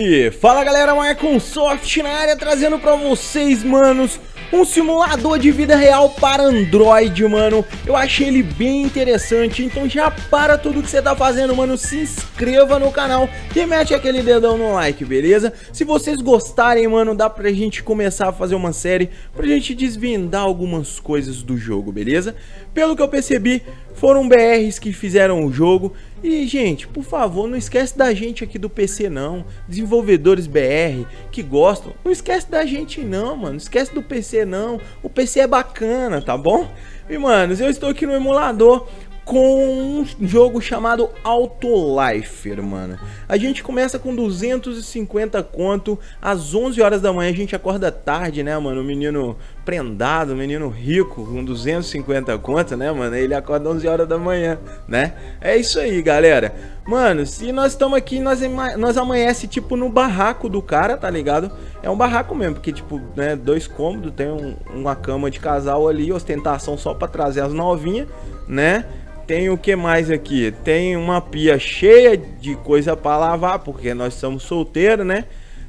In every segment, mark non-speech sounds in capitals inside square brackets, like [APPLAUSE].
E fala galera, Microsoft na área trazendo pra vocês, manos, um simulador de vida real para Android, mano. Eu achei ele bem interessante, então já para tudo que você tá fazendo, mano, se inscreva no canal e mete aquele dedão no like, beleza? Se vocês gostarem, mano, dá pra gente começar a fazer uma série pra gente desvendar algumas coisas do jogo, beleza? Pelo que eu percebi, foram BRs que fizeram o jogo e, gente, por favor, não esquece da gente aqui do PC não. Desenvolvedores BR que gostam, não esquece da gente não, mano. Não esquece do PC não. O PC é bacana, tá bom? E, manos, eu estou aqui no emulador com um jogo chamado Autolife, mano. A gente começa com 250 conto, às 11 horas da manhã a gente acorda tarde, né, mano? O menino prendado, o menino rico, com 250 conto, né, mano? Ele acorda 11 horas da manhã, né? É isso aí, galera. Mano, se nós estamos aqui, nós, nós amanhece, tipo, no barraco do cara, tá ligado? É um barraco mesmo, porque, tipo, né, dois cômodos, tem um, uma cama de casal ali, ostentação só pra trazer as novinhas, né? Tem o que mais aqui? Tem uma pia cheia de coisa para lavar, porque nós somos solteiros, né?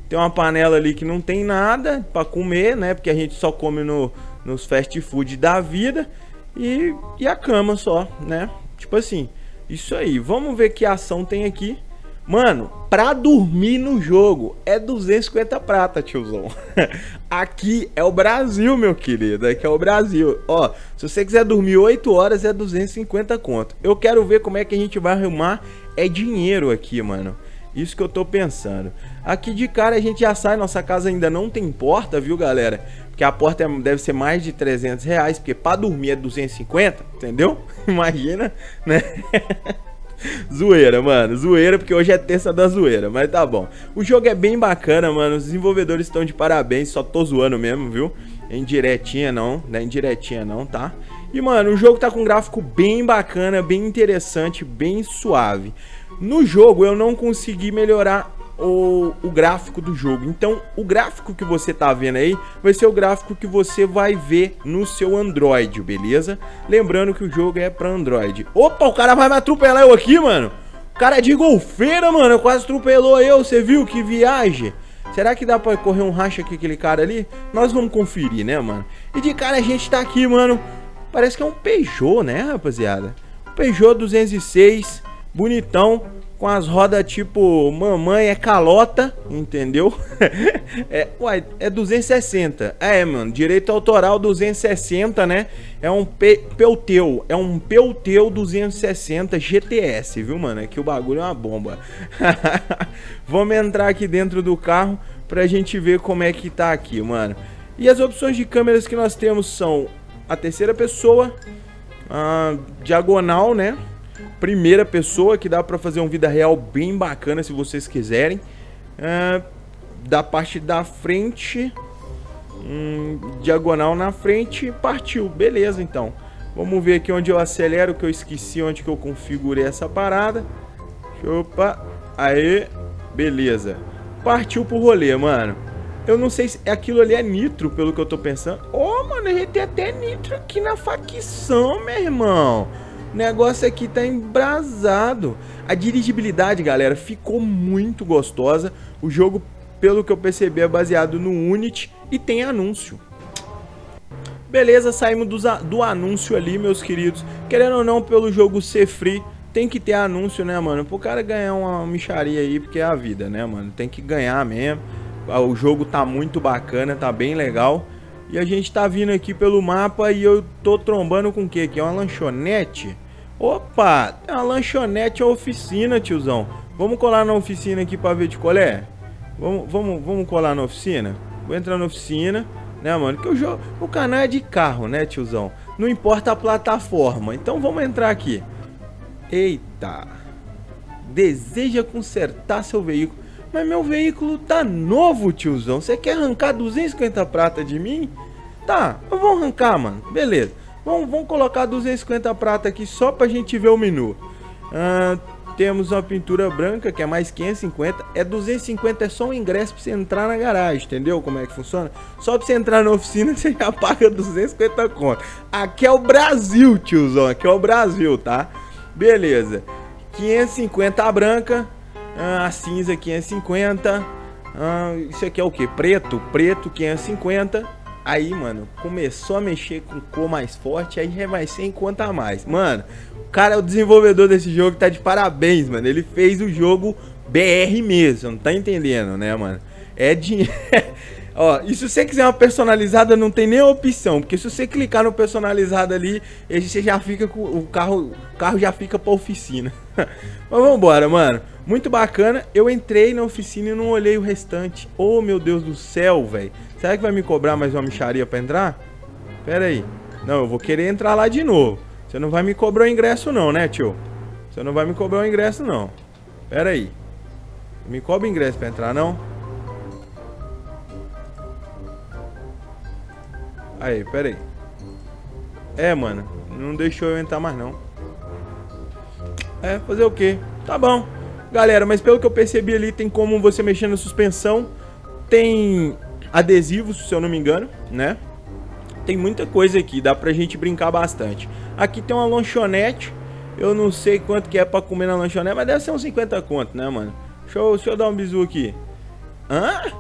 Tem uma panela ali que não tem nada para comer, né? Porque a gente só come no, nos fast food da vida. E, e a cama só, né? Tipo assim, isso aí. Vamos ver que ação tem aqui. Mano, pra dormir no jogo é 250 prata, tiozão. [LAUGHS] Aqui é o Brasil, meu querido. Aqui é o Brasil. Ó, se você quiser dormir 8 horas é 250 conto. Eu quero ver como é que a gente vai arrumar é dinheiro aqui, mano. Isso que eu tô pensando. Aqui de cara a gente já sai, nossa casa ainda não tem porta, viu, galera? Porque a porta é, deve ser mais de 300 reais, porque pra dormir é 250, entendeu? [LAUGHS] Imagina, né? [LAUGHS] [LAUGHS] zoeira, mano. Zoeira, porque hoje é terça da zoeira, mas tá bom. O jogo é bem bacana, mano. Os desenvolvedores estão de parabéns, só tô zoando mesmo, viu? Indiretinha não, não é indiretinha não, tá? E, mano, o jogo tá com um gráfico bem bacana, bem interessante, bem suave. No jogo eu não consegui melhorar o, o gráfico do jogo. Então, o gráfico que você tá vendo aí vai ser o gráfico que você vai ver no seu Android, beleza? Lembrando que o jogo é para Android. Opa, o cara vai me atropelar eu aqui, mano. O cara é de golfeira, mano. Quase atropelou eu. Você viu que viagem? Será que dá pra correr um racha aqui, aquele cara ali? Nós vamos conferir, né, mano? E de cara a gente tá aqui, mano. Parece que é um Peugeot, né, rapaziada? Peugeot 206, bonitão com as rodas tipo mamãe é calota, entendeu? [LAUGHS] é, uai, é 260. É, mano, direito autoral 260, né? É um Pe Pelteu, é um Pelteu 260 GTS, viu, mano? É que o bagulho é uma bomba. [LAUGHS] Vamos entrar aqui dentro do carro pra gente ver como é que tá aqui, mano. E as opções de câmeras que nós temos são a terceira pessoa, a diagonal, né? Primeira pessoa que dá para fazer um vida real bem bacana se vocês quiserem. Uh, da parte da frente, um, diagonal na frente, partiu. Beleza, então. Vamos ver aqui onde eu acelero, que eu esqueci onde que eu configurei essa parada. Opa, aí, beleza. Partiu pro rolê, mano. Eu não sei se aquilo ali é nitro, pelo que eu tô pensando. Oh, mano, a gente tem até nitro aqui na facção, meu irmão. O negócio aqui tá embrasado. A dirigibilidade, galera, ficou muito gostosa. O jogo, pelo que eu percebi, é baseado no Unity e tem anúncio. Beleza, saímos do, do anúncio ali, meus queridos. Querendo ou não, pelo jogo ser free, tem que ter anúncio, né, mano? Pro cara ganhar uma micharia aí, porque é a vida, né, mano? Tem que ganhar mesmo. O jogo tá muito bacana, tá bem legal. E a gente tá vindo aqui pelo mapa e eu tô trombando com o que? Que é uma lanchonete? Opa, é uma lanchonete oficina, tiozão. Vamos colar na oficina aqui pra ver de qual é? Vamos, vamos, vamos colar na oficina? Vou entrar na oficina, né, mano? Que o, jogo, o canal é de carro, né, tiozão? Não importa a plataforma. Então vamos entrar aqui. Eita. Deseja consertar seu veículo. Mas meu veículo tá novo, tiozão. Você quer arrancar 250 prata de mim? Tá, eu vou arrancar, mano. Beleza. Vamos, vamos colocar 250 prata aqui só pra gente ver o menu. Ah, temos uma pintura branca que é mais 550. É 250, é só um ingresso pra você entrar na garagem, entendeu como é que funciona? Só pra você entrar na oficina [LAUGHS] você já paga 250 conto. Aqui é o Brasil, tiozão. Aqui é o Brasil, tá? Beleza. 550 a branca, a cinza 550, Ah, isso aqui é o que? Preto? Preto 550. Aí, mano, começou a mexer com cor mais forte, aí já vai ser em conta mais. Mano, o cara, o desenvolvedor desse jogo, tá de parabéns, mano. Ele fez o jogo BR mesmo, não tá entendendo, né, mano? É dinheiro. [LAUGHS] Ó, e se você quiser uma personalizada, não tem nem opção, porque se você clicar no personalizado ali, você já fica com o carro, o carro já fica pra oficina. [LAUGHS] Mas vambora, mano. Muito bacana. Eu entrei na oficina e não olhei o restante. Oh, meu Deus do céu, velho. Será que vai me cobrar mais uma micharia pra entrar? Pera aí. Não, eu vou querer entrar lá de novo. Você não vai me cobrar o ingresso não, né, tio? Você não vai me cobrar o ingresso não. Pera aí. Me cobra ingresso pra entrar, não? Aí, pera aí. É, mano. Não deixou eu entrar mais, não. É, fazer o quê? Tá bom. Galera, mas pelo que eu percebi ali, tem como você mexer na suspensão. Tem adesivos, se eu não me engano, né? Tem muita coisa aqui, dá pra gente brincar bastante. Aqui tem uma lanchonete. Eu não sei quanto que é pra comer na lanchonete, mas deve ser uns 50 conto, né, mano? Deixa eu, deixa eu dar um bisu aqui. Hã?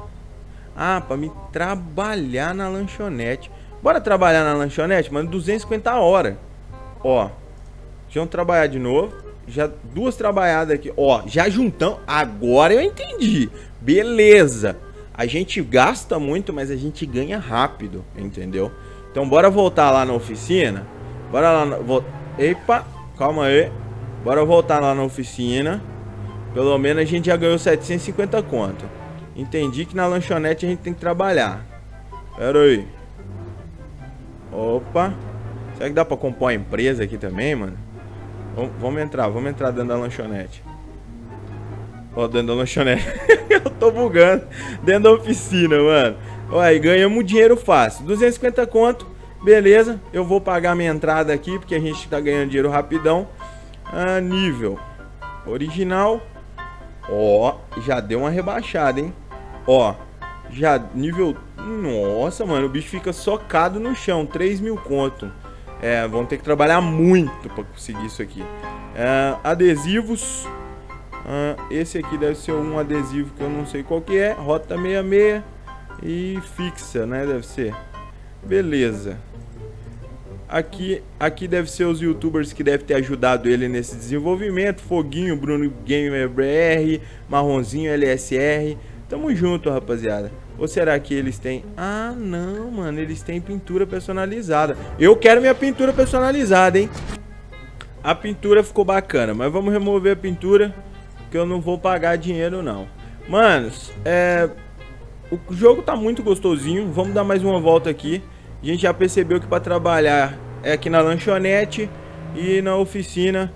Ah, pra me trabalhar na lanchonete. Bora trabalhar na lanchonete, mano, 250 horas. Ó, vamos trabalhar de novo. Já duas trabalhadas aqui. Ó, já juntamos. Agora eu entendi. Beleza. A gente gasta muito, mas a gente ganha rápido, entendeu? Então bora voltar lá na oficina. Bora lá na... Epa, calma aí. Bora voltar lá na oficina. Pelo menos a gente já ganhou 750 conto. Entendi que na lanchonete a gente tem que trabalhar. Pera aí. Opa. Será que dá pra compor a empresa aqui também, mano? Vamos entrar, vamos entrar dentro da lanchonete. Ó, dentro da lanchonete. [LAUGHS] Eu tô bugando. Dentro da oficina, mano. Ó, aí ganhamos dinheiro fácil. 250 conto. Beleza. Eu vou pagar minha entrada aqui, porque a gente tá ganhando dinheiro rapidão. Ah, nível. Original. Ó, já deu uma rebaixada, hein? Ó, já nível... Nossa, mano, o bicho fica socado no chão. 3 mil conto. É, vão ter que trabalhar muito pra conseguir isso aqui. É, adesivos. É, esse aqui deve ser um adesivo que eu não sei qual que é. Rota 66 e fixa, né? Deve ser. Beleza. Aqui, aqui deve ser os youtubers que devem ter ajudado ele nesse desenvolvimento. Foguinho, Bruno Gamer BR, Marronzinho LSR. Tamo junto, rapaziada. Ou será que eles têm... Ah, não, mano. Eles têm pintura personalizada. Eu quero minha pintura personalizada, hein? A pintura ficou bacana. Mas vamos remover a pintura. Que eu não vou pagar dinheiro, não. Manos, é... O jogo tá muito gostosinho. Vamos dar mais uma volta aqui. A gente já percebeu que para trabalhar é aqui na lanchonete e na oficina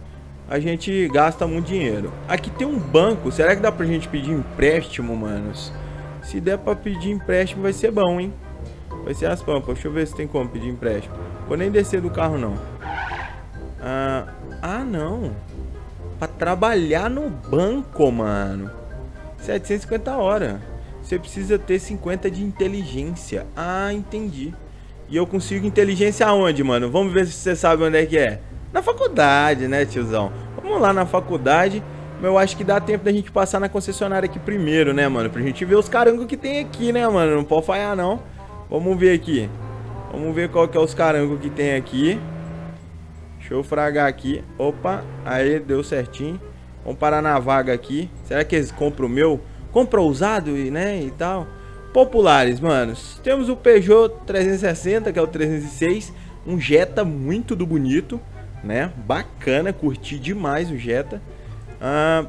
a gente gasta muito dinheiro. Aqui tem um banco, será que dá pra gente pedir empréstimo, manos? Se der pra pedir empréstimo vai ser bom, hein? Vai ser as pampas, deixa eu ver se tem como pedir empréstimo. Vou nem descer do carro não. Ah, ah não. Pra trabalhar no banco, mano. 750 horas. Você precisa ter 50 de inteligência. Ah, entendi. E eu consigo inteligência aonde, mano? Vamos ver se você sabe onde é que é. Na faculdade, né, tiozão? Vamos lá na faculdade. Mas eu acho que dá tempo da gente passar na concessionária aqui primeiro, né, mano? Pra gente ver os carangos que tem aqui, né, mano? Não pode falhar, não. Vamos ver aqui. Vamos ver qual que é os carangos que tem aqui. Deixa eu fragar aqui. Opa, aí, deu certinho. Vamos parar na vaga aqui. Será que eles compram o meu? Compra usado, né, e tal. Populares, manos. Temos o Peugeot 360, que é o 306. Um Jetta muito do bonito né? Bacana, curti demais o Jetta. Ah,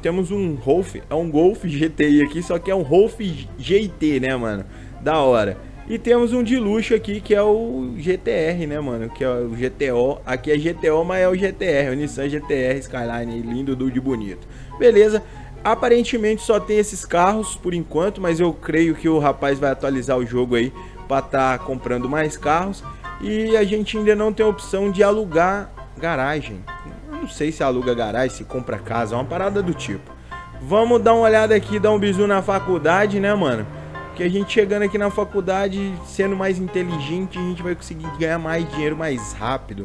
temos um Golf, é um Golf [LAUGHS] GTI aqui, só que é um Golf GT, né, mano? Da hora. E temos um de luxo aqui, que é o GTR, né, mano? Que é o GTO. Aqui é GTO, mas é o GTR, o Nissan GTR Skyline, lindo, do bonito. Beleza. Aparentemente só tem esses carros por enquanto, mas eu creio que o rapaz vai atualizar o jogo aí para estar tá comprando mais carros. E a gente ainda não tem a opção de alugar garagem. Eu não sei se aluga garagem, se compra casa, é uma parada do tipo. Vamos dar uma olhada aqui, dar um bisu na faculdade, né, mano? Que a gente chegando aqui na faculdade, sendo mais inteligente, a gente vai conseguir ganhar mais dinheiro mais rápido.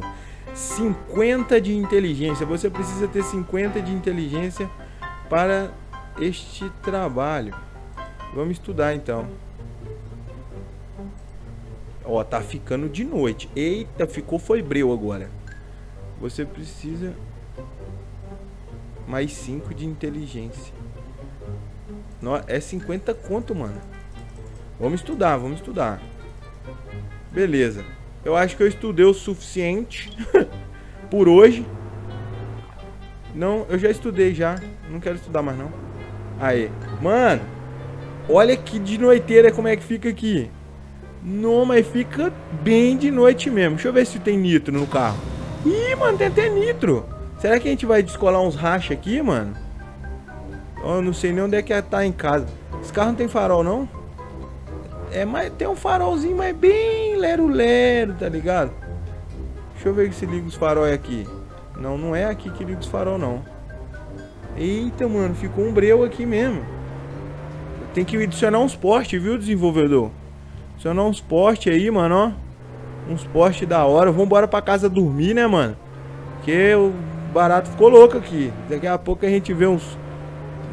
50 de inteligência. Você precisa ter 50 de inteligência para este trabalho. Vamos estudar então. Ó, tá ficando de noite. Eita, ficou foi breu agora. Você precisa mais 5 de inteligência. É 50 conto, mano. Vamos estudar, vamos estudar. Beleza. Eu acho que eu estudei o suficiente [LAUGHS] por hoje. Não, eu já estudei já. Não quero estudar mais não. Aí. Mano, olha que de noiteira como é que fica aqui. Não, mas fica bem de noite mesmo. Deixa eu ver se tem nitro no carro. Mano, tem até nitro. Será que a gente vai descolar uns racha aqui, mano? Eu não sei nem onde é que tá em casa. Esse carro não tem farol, não? É, mas tem um farolzinho, mas bem lero-lero, tá ligado? Deixa eu ver se liga os faróis aqui. Não, não é aqui que liga os farol, não. Eita, mano, ficou um breu aqui mesmo. Tem que adicionar uns postes, viu, desenvolvedor? Adicionar uns postes aí, mano, ó. Uns postes da hora. Vamos embora pra casa dormir, né, mano? Porque o barato ficou louco aqui. Daqui a pouco a gente vê uns...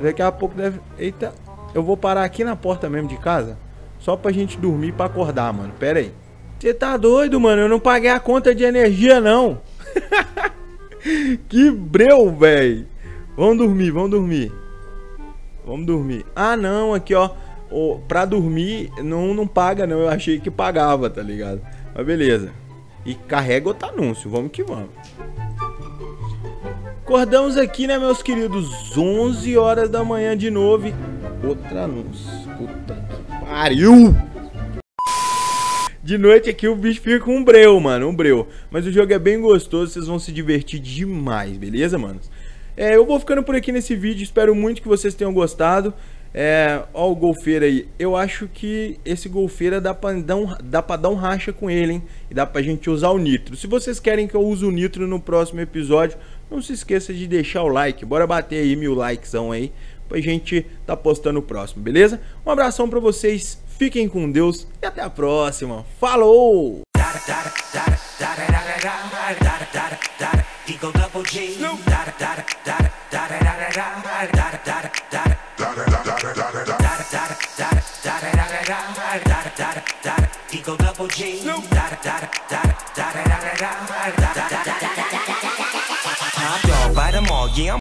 Daqui a pouco deve... Eita, eu vou parar aqui na porta mesmo de casa. Só pra gente dormir pra acordar, mano. Pera aí. Você tá doido, mano? Eu não paguei a conta de energia, não. [LAUGHS] que breu, velho. Vamos dormir, vamos dormir. Vamos dormir. Ah, não, aqui, ó. Oh, pra dormir, não, não paga, não. Eu achei que pagava, tá ligado? Mas beleza. E carrega outro anúncio. Vamos que vamos. Acordamos aqui, né, meus queridos? 11 horas da manhã de novo. Outro anúncio. Puta que pariu! De noite aqui o bicho fica com um breu, mano, um breu. Mas o jogo é bem gostoso, vocês vão se divertir demais, beleza, manos? É, eu vou ficando por aqui nesse vídeo, espero muito que vocês tenham gostado. É, ó o golfeiro aí. Eu acho que esse golfeiro dá pra, dar um, dá pra dar um racha com ele, hein? E dá pra gente usar o nitro. Se vocês querem que eu use o nitro no próximo episódio, não se esqueça de deixar o like. Bora bater aí mil likezão aí. Pra gente tá postando o próximo, beleza? Um abração pra vocês. Fiquem com Deus e até a próxima. Falou! Snoop.